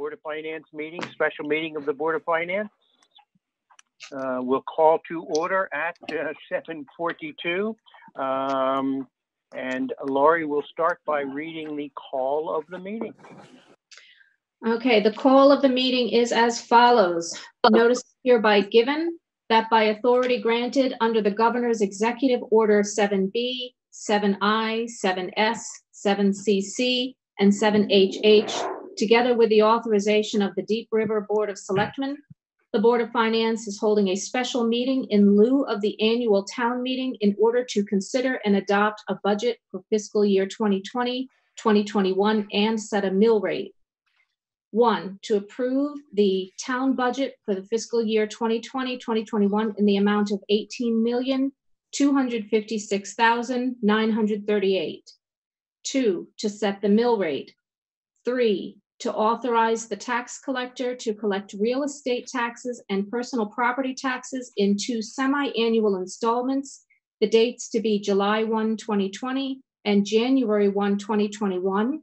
Board of Finance meeting, special meeting of the Board of Finance. Uh, We'll call to order at uh, 7:42. Um, And Laurie will start by reading the call of the meeting. Okay, the call of the meeting is as follows. Notice hereby given that by authority granted under the governor's executive order 7B, 7I, 7S, 7CC, and 7HH, together with the authorization of the Deep River Board of Selectmen, the Board of Finance is holding a special meeting in lieu of the annual town meeting in order to consider and adopt a budget for fiscal year 2020, 2021, and set a mill rate. One, to approve the town budget for the fiscal year 2020, 2021 in the amount of 18,256,938. Two, to set the mill rate. Three, to authorize the tax collector to collect real estate taxes and personal property taxes in two semi-annual installments, the dates to be July 1, 2020 and January 1, 2021,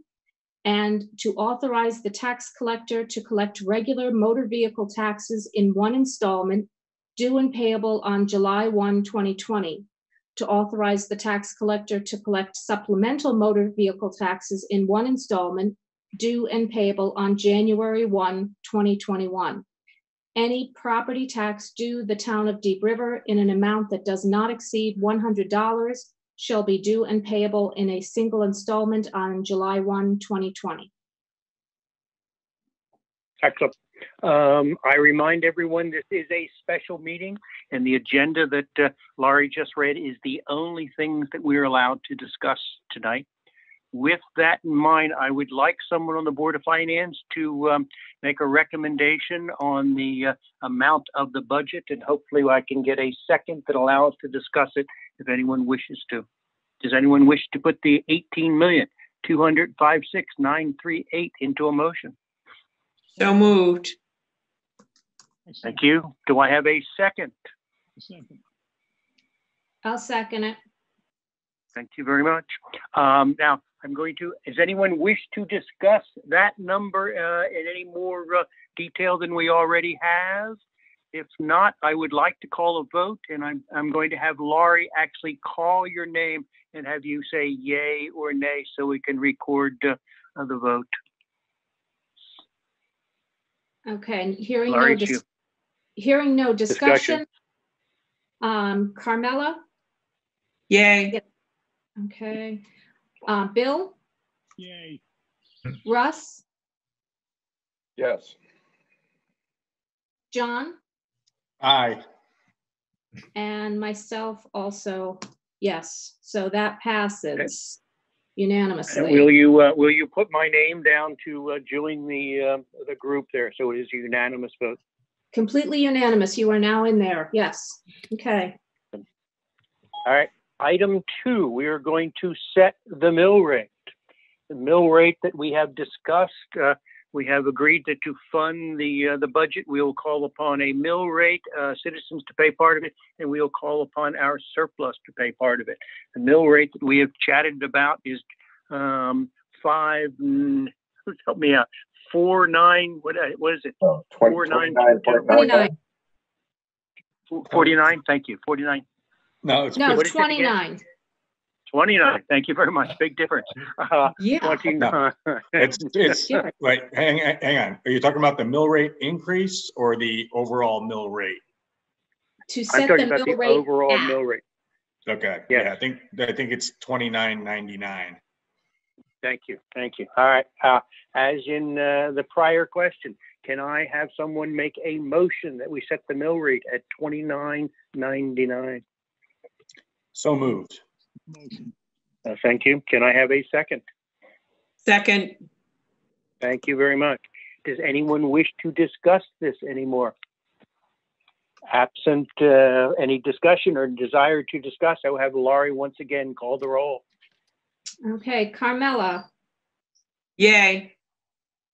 and to authorize the tax collector to collect regular motor vehicle taxes in one installment due and payable on July 1, 2020, to authorize the tax collector to collect supplemental motor vehicle taxes in one installment due and payable on January 1, 2021. Any property tax due the town of Deep River in an amount that does not exceed $100 shall be due and payable in a single installment on July 1, 2020. Excellent. Um, I remind everyone this is a special meeting and the agenda that uh, Laurie just read is the only things that we're allowed to discuss tonight. With that in mind, I would like someone on the Board of Finance to um, make a recommendation on the uh, amount of the budget and hopefully I can get a second that allows us to discuss it if anyone wishes to. Does anyone wish to put the 18,205,6,938 into a motion? So moved. Thank you. Do I have a second? Second. I'll second it. Thank you very much. Um, now, I'm going to, does anyone wish to discuss that number uh, in any more uh, detail than we already have? If not, I would like to call a vote and I'm, I'm going to have Laurie actually call your name and have you say yay or nay so we can record uh, the vote. Okay, and hearing no, dis- hearing no Discussion. discussion. Um, Carmela, Yay. okay. Uh, Bill, Yay. Russ, Yes. John, Aye. and myself also, yes. So that passes unanimously. Will you, uh, will you put my name down to uh, join the, uh, the group there? So it is a unanimous vote. Completely unanimous. You are now in there. Yes. Okay. All right, item two, we are going to set the mill rate. The mill rate that we have discussed, uh, we have agreed that to fund the, uh, the budget, we will call upon a mill rate, uh, citizens to pay part of it, and we will call upon our surplus to pay part of it. The mill rate that we have chatted about is, um, five, mm, help me out, four, nine, what, uh, what is it? Oh, Four, nine, 29.99. 29. Forty-nine, thank you, forty-nine. No, it's No, What is it again? 29. 29, thank you very much. Big difference. Uh, Yeah. 29. It's, it's, Yeah. wait, hang, hang on. Are you talking about the mill rate increase or the overall mill rate? To I'm set the talking about mill the rate overall at. mill rate. Okay, Yes. yeah, I think, I think it's twenty-nine ninety-nine. Thank you, thank you. All right, uh, as in, uh, the prior question, can I have someone make a motion that we set the mill rate at 29.99? So moved. Motion. Uh, thank you. Can I have a second? Second. Thank you very much. Does anyone wish to discuss this anymore? Absent, uh, any discussion or desire to discuss, I will have Laurie once again call the roll. Okay, Carmela, Yay.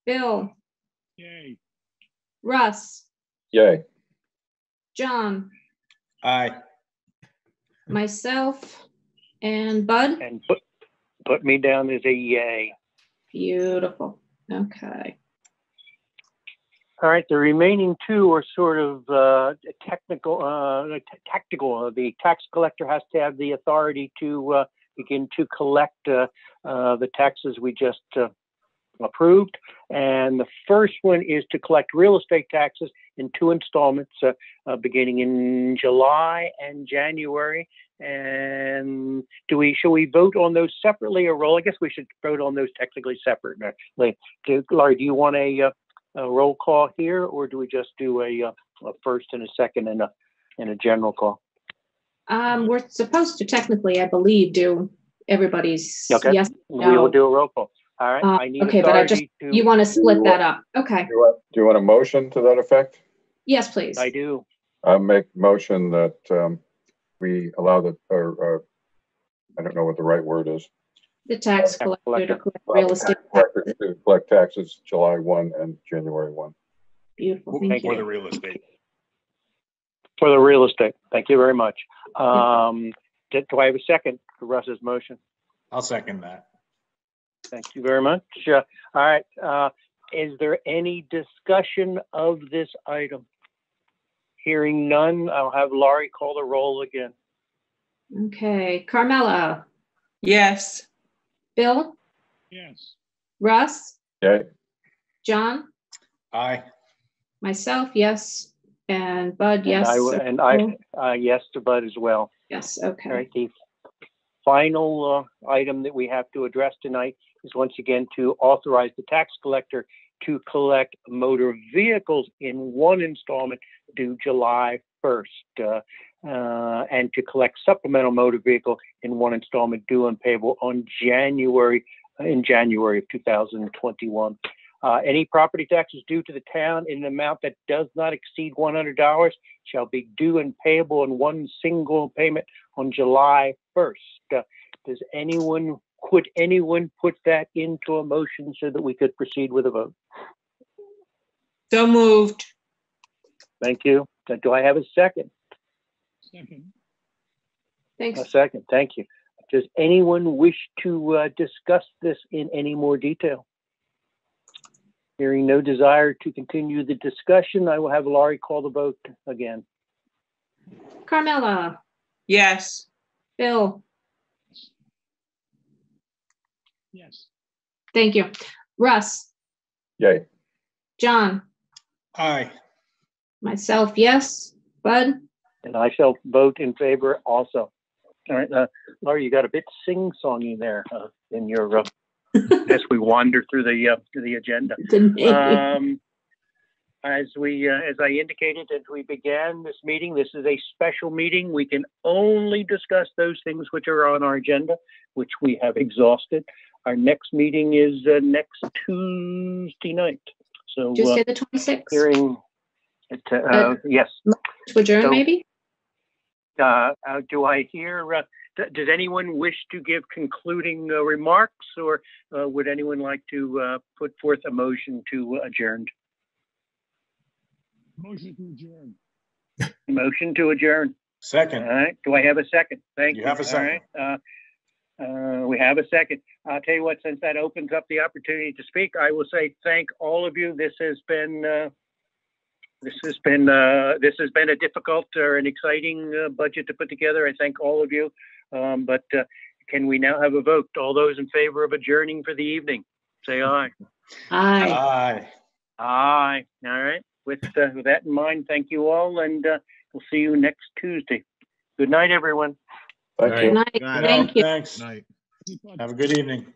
Bill, Yay. Russ, Yay. John, Aye. Myself, and Bud. And put, put me down as a yay. Beautiful. Okay. All right, the remaining two are sort of uh, technical, uh, t- tactical. The tax collector has to have the authority to uh, begin to collect uh, uh, the taxes we just uh, approved. And the first one is to collect real estate taxes in two installments, uh, uh, beginning in July and January. And do we, shall we vote on those separately or roll? I guess we should vote on those technically separately. Do- Laurie, do you want a, uh, a roll call here, or do we just do a, a first and a second and a, and a general call? Um, we're supposed to technically, I believe, do everybody's Okay. yes. We will do a roll call. All right, Uh, I need okay, but I just- authority to. You want to split that up? Okay, Do you want, do you want a motion to that effect? yes, please. I do. I make motion that, um, we allow the, or, or, I don't know what the right word is. The tax Tax collector to collector. collect real estate. Collector taxes. To collect taxes July one and January one. Beautiful, thank For thank the you. real estate. For the real estate. Thank you very much. Um, do do I have a second for Russ's motion? I'll second that. Thank you very much. Uh, all right, uh, is there any discussion of this item? Hearing none, I'll have Laurie call the roll again. Okay, Carmela, Yes. Bill, Yes. Russ, Okay, John, Aye. myself, yes, and Bud, And yes. And I, uh, yes to Bud as well. Yes, okay. right, the final uh, item that we have to address tonight is once again to authorize the tax collector to collect motor vehicles in one installment due July 1st, uh, uh, and to collect supplemental motor vehicle in one installment due and payable on January, in January of 2021. Uh, any property taxes due to the town in an amount that does not exceed $100 shall be due and payable in one single payment on July 1st. Uh, Does anyone, could anyone put that into a motion so that we could proceed with a vote? So moved. Thank you. Do I have a second? Second. Thanks. A second, thank you. Does anyone wish to uh, discuss this in any more detail? Hearing no desire to continue the discussion, I will have Laurie call the vote again. Carmela, Yes. Bill, Yes. thank you. Russ, yay. John, Aye. myself, yes. Bud, And I shall vote in favor also. All right, uh, Laurie, you got a bit sing-songy there uh, in your, uh, as we wander through the, uh, through the agenda. Um, as we, uh, as I indicated as we began this meeting, this is a special meeting. We can only discuss those things which are on our agenda, which we have exhausted. Our next meeting is, uh, next Tuesday night. So, uh, Tuesday, the twenty-sixth, hearing, it, uh, yes. to adjourn, so- maybe? Uh, uh, do I hear, uh, d- does anyone wish to give concluding uh, remarks or uh, would anyone like to uh, put forth a motion to adjourn? Motion to adjourn. Motion to adjourn. Second. right. Do I have a second? Thank you. You have a All second. right. Uh, we have a second. I'll tell you what, since that opens up the opportunity to speak, I will say thank all of you. This has been, uh, this has been, uh, this has been a difficult or an exciting uh, budget to put together. I thank all of you. Um, but uh, can we now have a vote? All those in favor of adjourning for the evening, say aye. Aye. Aye. Aye. All right. With, uh, with that in mind, thank you all, and uh, we'll see you next Tuesday. Good night, everyone. Thank Right. you. Good night, Good night. thank you. Thanks. Night. Have a good evening.